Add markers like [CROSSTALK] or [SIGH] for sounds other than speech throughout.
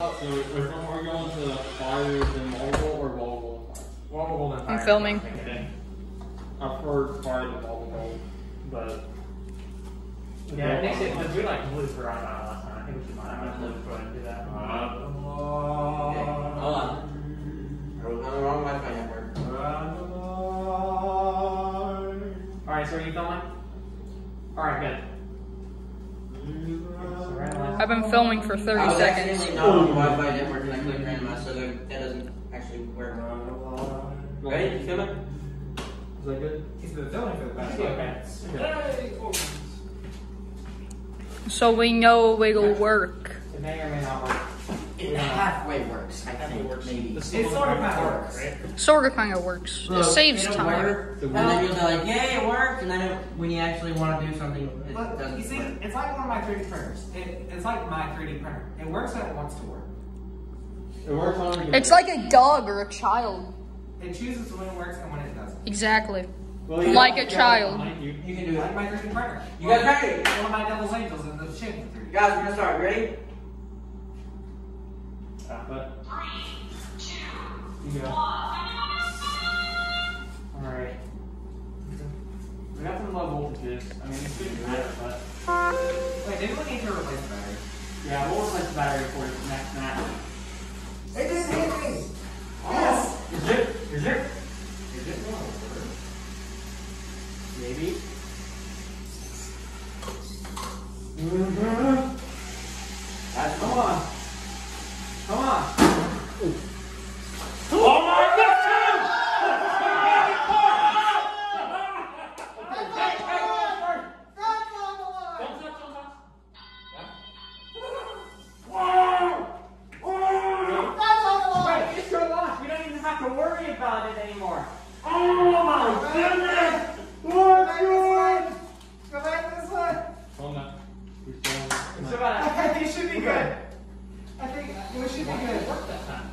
So, which one are going to fires and volleyball or volleyball and and I'm filming. thinking. I've heard fires and volleyball, but Yeah, it makes it because we like blue for our last time. I think we should mind. I'm gonna blue for and do that. Okay, hold on. I'm on the wrong Wi-Fi network. All right, so are you filming? All right, good. So we're at last- I've been filming for 30 I was seconds. accidentally not on the Wi-Fi network and I clicked randomize, so that, that doesn't actually work. Ready? You filming? is that good? He's been filming for the past five minutes. So we know it'll work. It may or may not work. It halfway works, I think, works. maybe. It sort of kind of works, right? Sort of kind of works. It saves time. Work, and then you'll be like, yay, it worked, and then it, when you actually want to do something, it Look, doesn't you see, work. it's like one of my 3D printers. It, it's like my 3D printer. It works when it wants to work. It works on. It's like a dog or a child. It chooses when it works and when it doesn't. Exactly. Well, like a child. you. You can do Like my 3D printer. You guys ready? One of my Devil's Angels in the shaping 3D. Guys, we're gonna start. Ready? Uh, but You go. all right. We got some low voltages. I mean, it shouldn't matter, but Wait, didn't we need to replace the battery? yeah, we'll replace the battery for the next match. It didn't hit me. Yes. Is it? Is it? Is it going to work? Maybe. That's Come on. Come on. Oh my God! Don't touch, don't touch. Right, it's your loss. We don't even have to worry about it anymore. Oh my goodness! Go back this way. Go back this way. Hold on. We're still- It's about a I think it should be good. I think we should be good.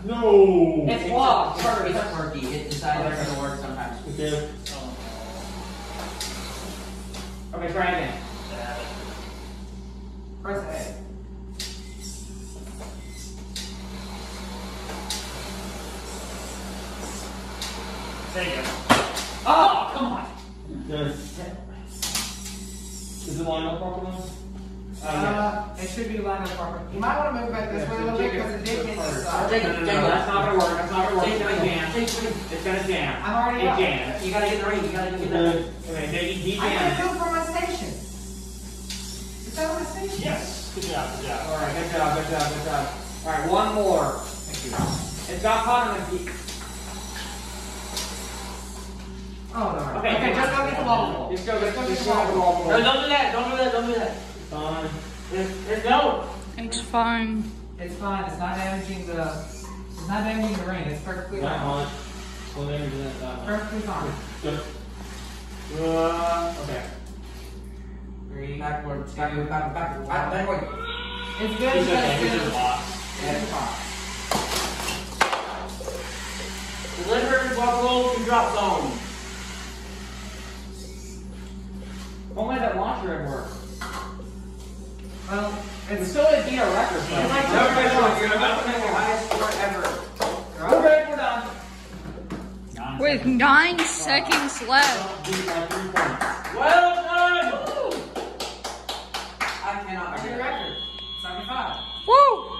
No. It's blocked. It's quirky. It decides it's gonna work sometimes. Okay. Oh. Okay, try again. Press A. There you go. Oh, come on. Good. Is it lined up properly? Uh, it should be lined up properly. You might want to move back this way a little bit because it did hit this side. Take No, no, no, no, that's not gonna work. That's not gonna work. It's gonna jam. It's gonna jam. I'm already It up. jams. You gotta get in the ring. You gotta get in the Okay. ring. Okay, he, he I can't do it from my station. Is that my station? Yes. Good job. Good job. All right. Good job. Good job. Good job. All right. One more. Thank you. It's got caught in the feet. Oh, no. Okay. Okay, just go get the ball. Just go. Just go. Just go. ball. Have the ball. No, don't do that. Don't do that. Don't do that. Fine. Just, just go. It's fine. It's fine. It's not damaging the. It's not damaging the ring. It's perfectly That fine. much. Well, then we that much. Perfectly fine. Good. Uh, okay. Three. Backward, backward, backward, backward, back- backward. It's good. He's because okay. It's good. lost. It's fine. Deliver buckle to drop zone. Only that launcher had worked. Well, It's it's still a DO record. It's though. like- You're about to make your highest score ever. Okay, we're done. With nine seconds left. Beat by three points. Well done. I cannot. our new record. 75. Woo!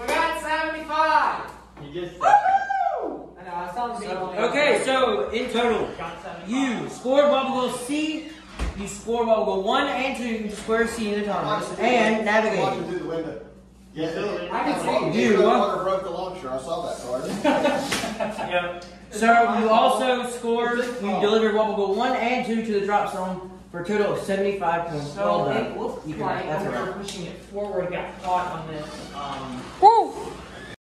We got 75. You just. I know. I was telling. Okay, so in total, you scored Wobble Goal C, you scored Wobble Goal 1 and 2, you square C in the autonomous, and Walking Oh, through the window. Yeah, I can see You, You huh? broke the launcher. I saw that card. [LAUGHS] Yep. So you also scored, you delivered Wobble Goal 1 and 2 to the drop zone for a total of 75 points. Well So done. it looked like that's when we all were pushing it forward, got caught on this. Um, Woo!